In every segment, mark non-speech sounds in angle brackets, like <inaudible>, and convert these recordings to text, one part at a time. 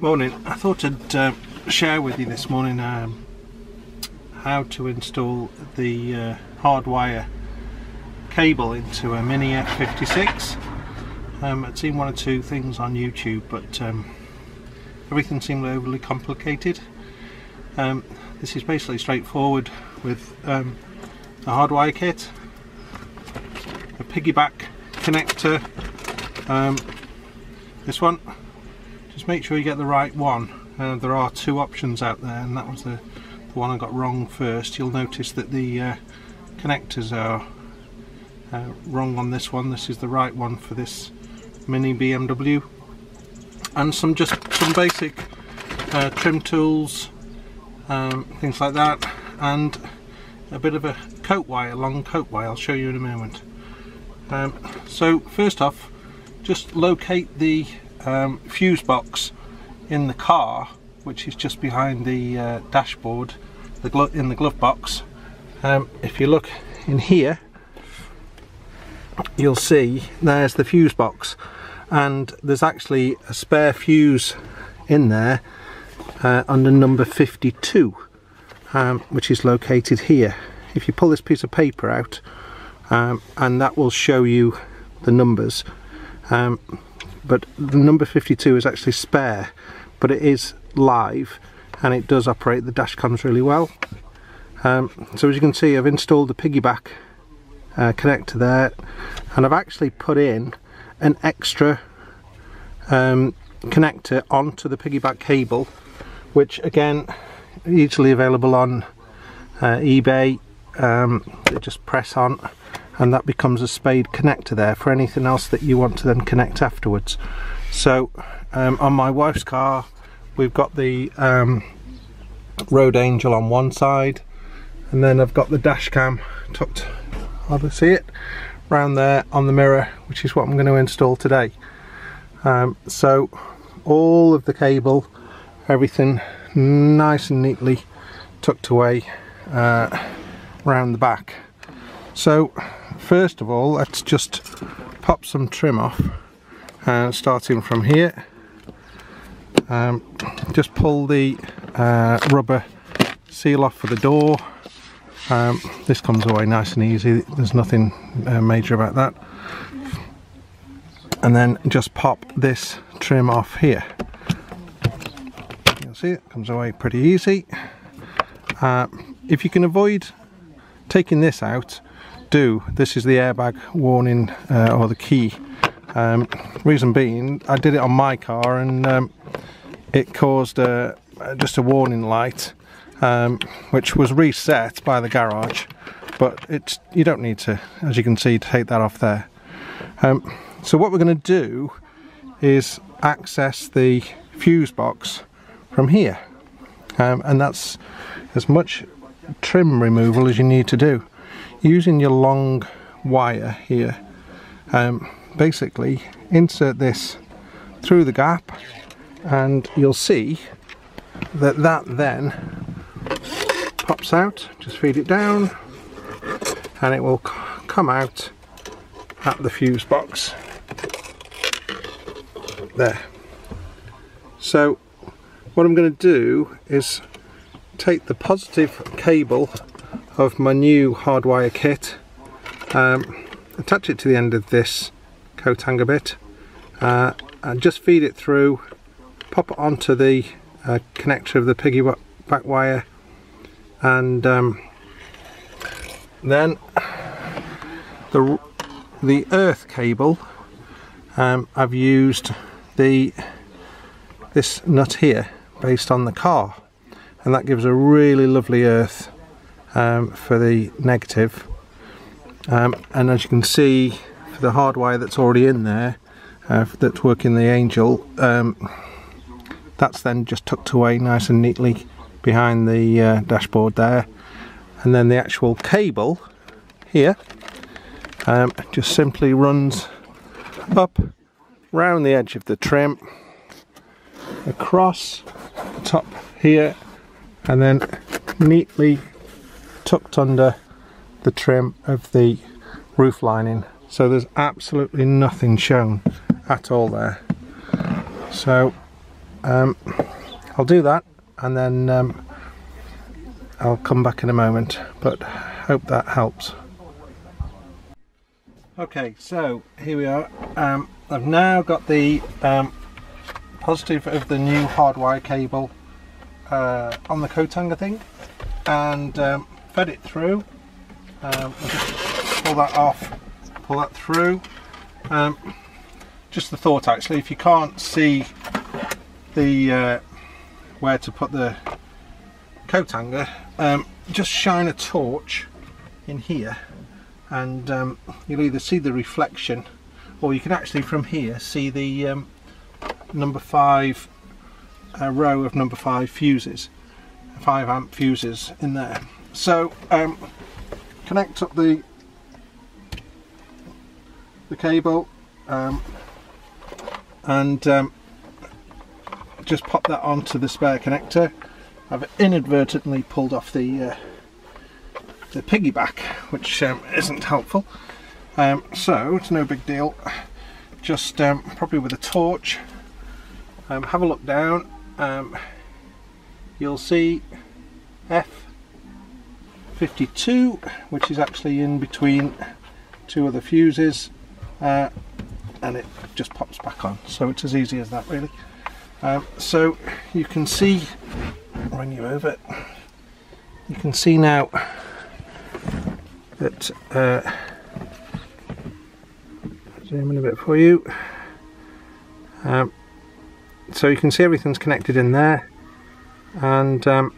Morning. I thought I'd uh, share with you this morning um, how to install the uh, hardwire cable into a Mini F56. Um, I'd seen one or two things on YouTube but um, everything seemed overly complicated. Um, this is basically straightforward with um, a hardwire kit, a piggyback connector, um, this one just make sure you get the right one. Uh, there are two options out there and that was the, the one I got wrong first. You'll notice that the uh, connectors are uh, wrong on this one. This is the right one for this mini BMW and some just some basic uh, trim tools um, things like that and a bit of a coat wire long coat wire. I'll show you in a moment. Um, so first off just locate the um, fuse box in the car which is just behind the uh, dashboard the in the glove box. Um, if you look in here you'll see there's the fuse box. And there's actually a spare fuse in there uh, under number 52 um, which is located here. If you pull this piece of paper out um, and that will show you the numbers. Um, but the number 52 is actually spare but it is live and it does operate the dash cams really well. Um, so as you can see I've installed the piggyback uh, connector there and I've actually put in an extra um, connector onto the piggyback cable which again easily available on uh, eBay. Um, just press on and that becomes a spade connector there for anything else that you want to then connect afterwards. So um, on my wife's car we've got the um, road angel on one side and then I've got the dash cam tucked to see it round there on the mirror which is what I'm going to install today. Um, so all of the cable everything nice and neatly tucked away uh, round the back. So first of all let's just pop some trim off uh, starting from here. Um, just pull the uh, rubber seal off for the door. Um, this comes away nice and easy. There's nothing uh, major about that. And then just pop this trim off here. You'll see it comes away pretty easy. Uh, if you can avoid taking this out do this is the airbag warning uh, or the key. Um, reason being I did it on my car and um, it caused a, just a warning light um, which was reset by the garage but it's you don't need to as you can see take that off there. Um, so what we're going to do is access the fuse box from here um, and that's as much trim removal as you need to do using your long wire here. Um, basically insert this through the gap and you'll see that that then pops out. Just feed it down and it will come out at the fuse box there. So what I'm going to do is take the positive cable of my new hardwire kit. Um, attach it to the end of this coat hanger bit uh, and just feed it through pop it onto the uh, connector of the piggyback wire and um, then the the earth cable um, I've used the this nut here based on the car and that gives a really lovely earth um, for the negative. Um, and as you can see for the hard wire that's already in there uh, that's working the angel um, that's then just tucked away nice and neatly behind the uh, dashboard there. And then the actual cable here um, just simply runs up round the edge of the trim across the top here and then neatly tucked under the trim of the roof lining. So there's absolutely nothing shown at all there. So um, I'll do that and then um, I'll come back in a moment but hope that helps. Okay so here we are. Um, I've now got the um, positive of the new hardwire cable uh, on the coat hanger thing and um, fed it through. Um, pull that off pull that through. Um, just the thought actually if you can't see the uh, where to put the coat hanger um, just shine a torch in here and um, you'll either see the reflection or you can actually from here see the um, number five uh, row of number five fuses 5 amp fuses in there so um, connect up the the cable um, and um, just pop that onto the spare connector. I've inadvertently pulled off the uh, the piggyback which um, isn't helpful. Um, so it's no big deal. Just um, probably with a torch. Have a look down. You'll see F52 which is actually in between two of the fuses uh, and it just pops back on. So it's as easy as that really. Um, so you can see run you over you can see now that uh, zoom in a bit for you. Um, so you can see everything's connected in there and um,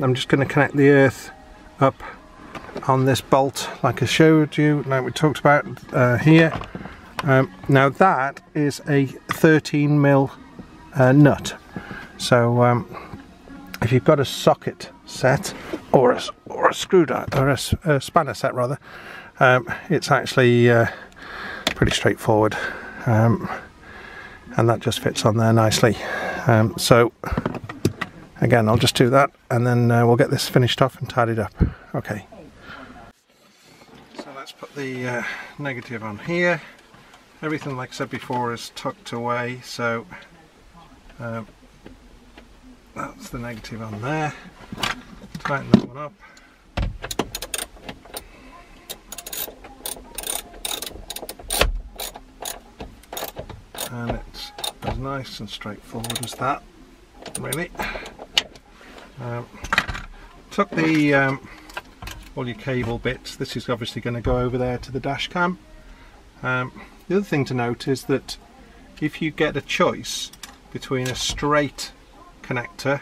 I'm just going to connect the earth up on this bolt like I showed you like we talked about uh, here. Um, now that is a 13 mil uh, nut. So um, if you've got a socket set or a, or a screwdriver or a, a spanner set rather um, it's actually uh, pretty straightforward. Um, and that just fits on there nicely. Um, so again I'll just do that and then uh, we'll get this finished off and tidied up. Okay. So let's put the uh, negative on here. Everything like I said before is tucked away so um, that's the negative on there. Tighten that one up. And it's as nice and straightforward as that really um, took the um, all your cable bits. This is obviously going to go over there to the dash cam. Um, the other thing to note is that if you get a choice between a straight connector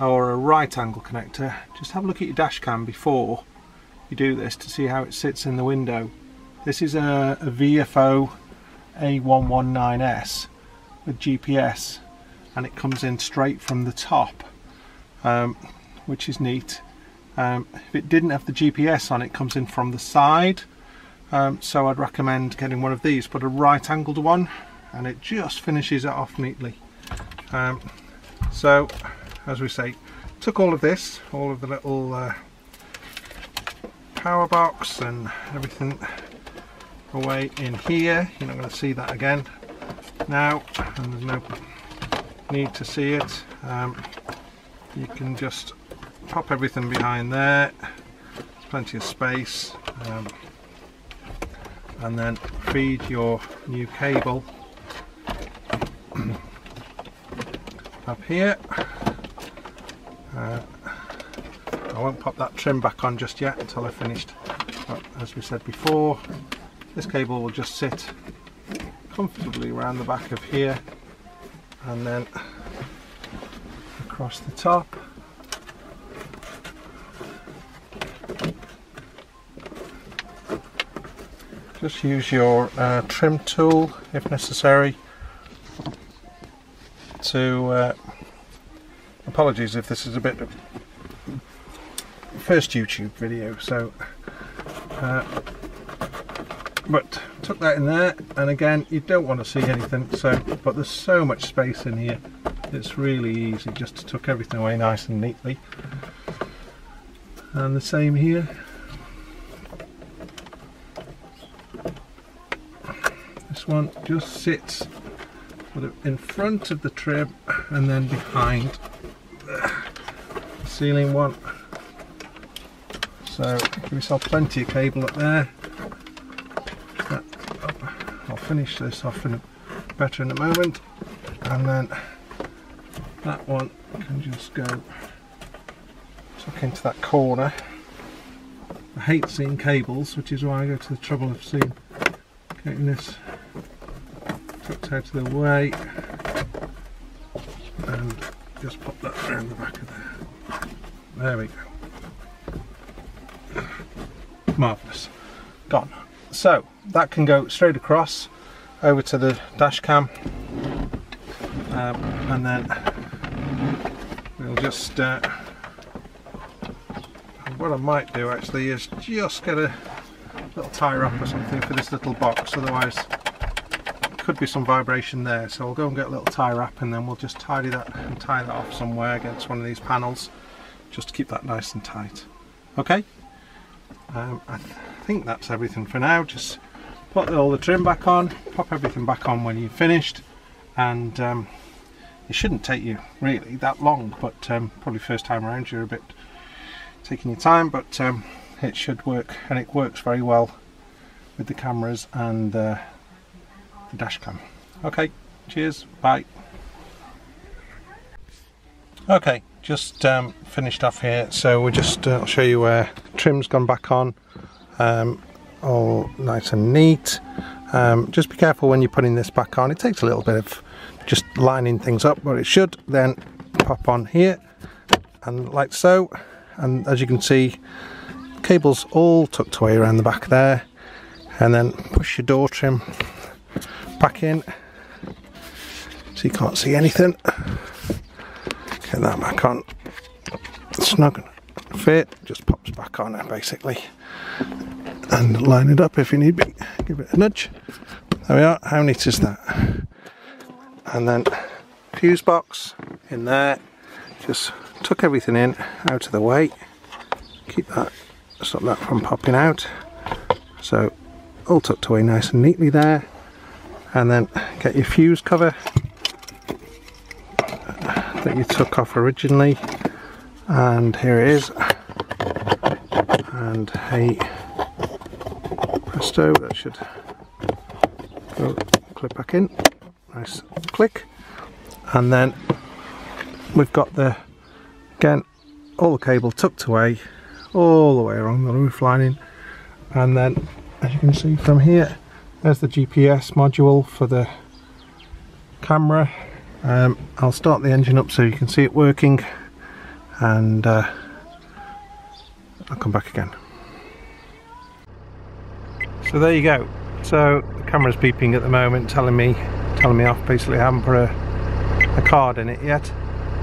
or a right angle connector, just have a look at your dash cam before you do this to see how it sits in the window. This is a, a Viofo A119S with GPS and it comes in straight from the top um, which is neat. Um, if it didn't have the GPS on it comes in from the side um, so I'd recommend getting one of these but a right angled one and it just finishes it off neatly. Um, so as we say took all of this, all of the little uh, power box and everything away in here. You're not going to see that again now and there's no need to see it. Um, you can just pop everything behind there. There's plenty of space um, and then feed your new cable <clears throat> up here. Uh, I won't pop that trim back on just yet until I've finished but as we said before this cable will just sit comfortably around the back of here and then across the top. Just use your uh, trim tool if necessary to uh, apologies if this is a bit first YouTube video so uh, but took that in there and again you don't want to see anything so but there's so much space in here it's really easy just to tuck everything away nice and neatly and the same here this one just sits in front of the trim and then behind the ceiling one. So give yourself plenty of cable up there. Finish this off in a, better in a moment, and then that one can just go tuck into that corner. I hate seeing cables, which is why I go to the trouble of seeing getting this tucked out of the way and just pop that around the back of there. There we go. Marvellous. Gone. So that can go straight across over to the dash cam. Um, and then we'll just uh, what I might do actually is just get a little tie wrap or something for this little box otherwise could be some vibration there. So I'll go and get a little tie wrap and then we'll just tidy that and tie that off somewhere against one of these panels just to keep that nice and tight. Okay? Um, I th think that's everything for now. Just put all the trim back on pop everything back on when you've finished and um, it shouldn't take you really that long but um, probably first time around you're a bit taking your time but um, it should work and it works very well with the cameras and uh, the dash cam. Okay cheers bye. Okay just um, finished off here so we'll just uh, I'll show you where trim's gone back on. Um, all nice and neat. Um, just be careful when you're putting this back on. It takes a little bit of just lining things up but it should then pop on here. And like so and as you can see cables all tucked away around the back there. And then push your door trim back in so you can't see anything. Get that back on. Snug fit. Just pops back on basically and line it up if you need be give it a nudge. There we are. How neat is that? And then fuse box in there. Just tuck everything in out of the way. Keep that stop that from popping out. So all tucked away nice and neatly there. And then get your fuse cover that you took off originally. And here it is. And hey presto that should go clip back in. Nice click. And then we've got the again all the cable tucked away all the way along the roof lining. And then as you can see from here there's the GPS module for the camera. Um, I'll start the engine up so you can see it working. And uh, I'll come back again so there you go. So the camera's beeping at the moment telling me telling me off basically. I haven't put a, a card in it yet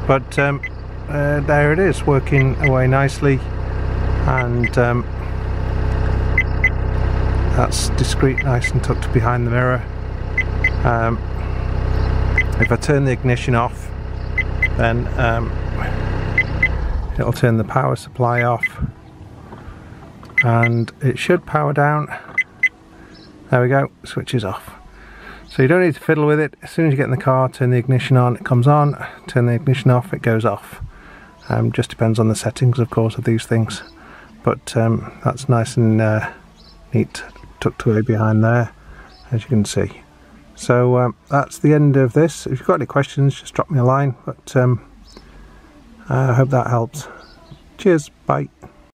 but um, uh, there it is working away nicely. And um, that's discreet nice and tucked behind the mirror. Um, if I turn the ignition off then um, it'll turn the power supply off. And it should power down there we go switches off. So you don't need to fiddle with it. As soon as you get in the car turn the ignition on it comes on. Turn the ignition off it goes off. Um, just depends on the settings of course of these things. But um, that's nice and uh, neat tucked away behind there as you can see. So um, that's the end of this. If you've got any questions just drop me a line. But um, I hope that helps. Cheers. Bye